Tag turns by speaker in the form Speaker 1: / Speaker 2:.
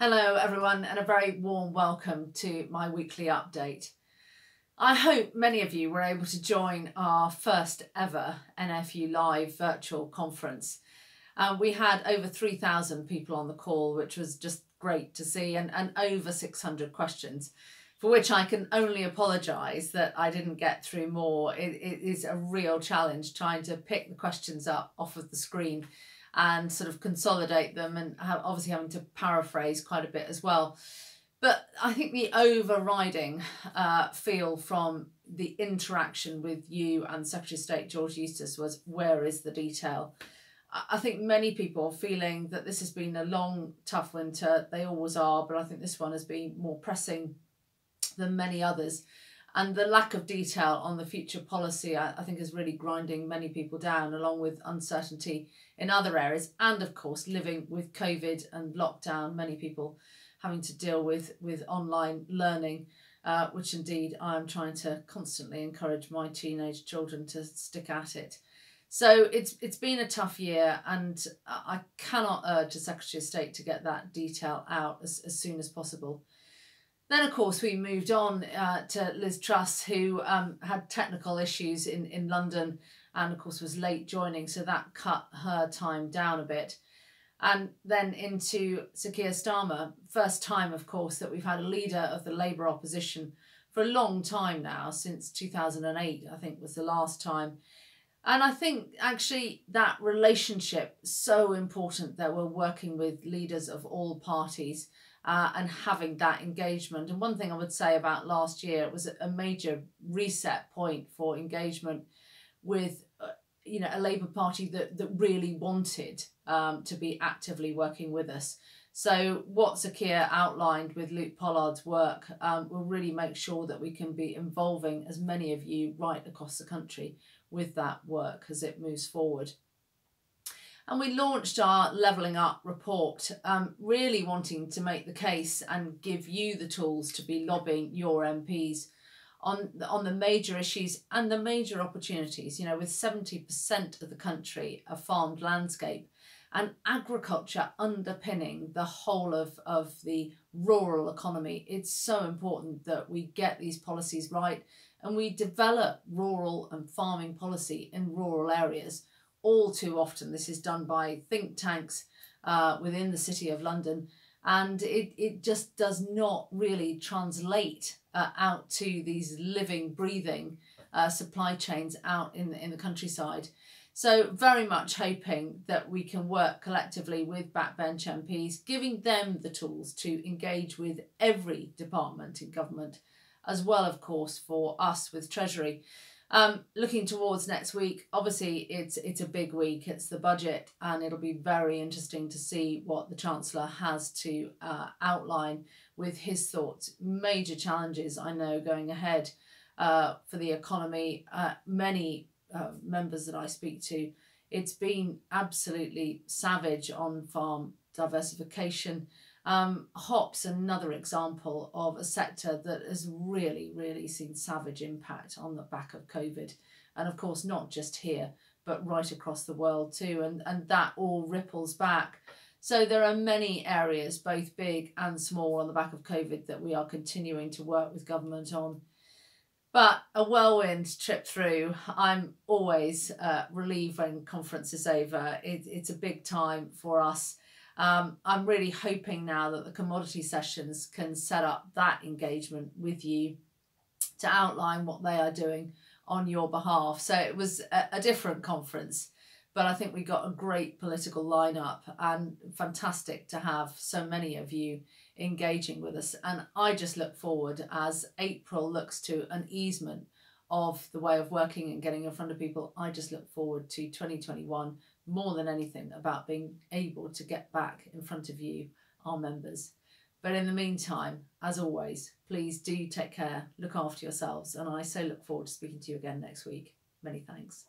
Speaker 1: Hello, everyone, and a very warm welcome to my weekly update. I hope many of you were able to join our first ever NFU Live virtual conference. Uh, we had over 3,000 people on the call, which was just great to see, and, and over 600 questions, for which I can only apologise that I didn't get through more. It, it is a real challenge trying to pick the questions up off of the screen and sort of consolidate them and obviously having to paraphrase quite a bit as well. But I think the overriding uh, feel from the interaction with you and Secretary of State George Eustice was where is the detail? I think many people are feeling that this has been a long, tough winter. They always are, but I think this one has been more pressing than many others and the lack of detail on the future policy, I, I, think, is really grinding many people down, along with uncertainty in other areas, and of course, living with COVID and lockdown, many people having to deal with with online learning, uh, which indeed I am trying to constantly encourage my teenage children to stick at it. So it's it's been a tough year, and I cannot urge the Secretary of State to get that detail out as, as soon as possible. Then, of course, we moved on uh, to Liz Truss, who um, had technical issues in, in London and, of course, was late joining, so that cut her time down a bit. And then into Sir Keir Starmer, first time, of course, that we've had a leader of the Labour opposition for a long time now, since 2008, I think was the last time. And I think actually that relationship so important that we're working with leaders of all parties uh, and having that engagement. And one thing I would say about last year, it was a major reset point for engagement with uh, you know a Labour Party that that really wanted um, to be actively working with us. So what Keir outlined with Luke Pollard's work um, will really make sure that we can be involving as many of you right across the country with that work as it moves forward. And we launched our Levelling Up report, um, really wanting to make the case and give you the tools to be lobbying your MPs on, on the major issues and the major opportunities. You know, with 70% of the country a farmed landscape and agriculture underpinning the whole of, of the rural economy, it's so important that we get these policies right and we develop rural and farming policy in rural areas all too often this is done by think tanks uh, within the City of London and it, it just does not really translate uh, out to these living, breathing uh, supply chains out in the, in the countryside. So very much hoping that we can work collectively with backbench MPs, giving them the tools to engage with every department in government, as well, of course, for us with Treasury. Um, looking towards next week, obviously it's it's a big week. It's the budget, and it'll be very interesting to see what the chancellor has to uh, outline with his thoughts. Major challenges I know going ahead uh, for the economy. Uh, many uh, members that I speak to, it's been absolutely savage on farm diversification. Um, hops, another example of a sector that has really, really seen savage impact on the back of COVID. And of course, not just here, but right across the world too. And, and that all ripples back. So there are many areas, both big and small, on the back of COVID that we are continuing to work with government on. But a whirlwind trip through. I'm always uh, relieved when conference is over. It, it's a big time for us um, I'm really hoping now that the commodity sessions can set up that engagement with you to outline what they are doing on your behalf. So it was a, a different conference, but I think we got a great political lineup and fantastic to have so many of you engaging with us. And I just look forward as April looks to an easement of the way of working and getting in front of people. I just look forward to 2021 more than anything about being able to get back in front of you, our members. But in the meantime, as always, please do take care, look after yourselves, and I so look forward to speaking to you again next week. Many thanks.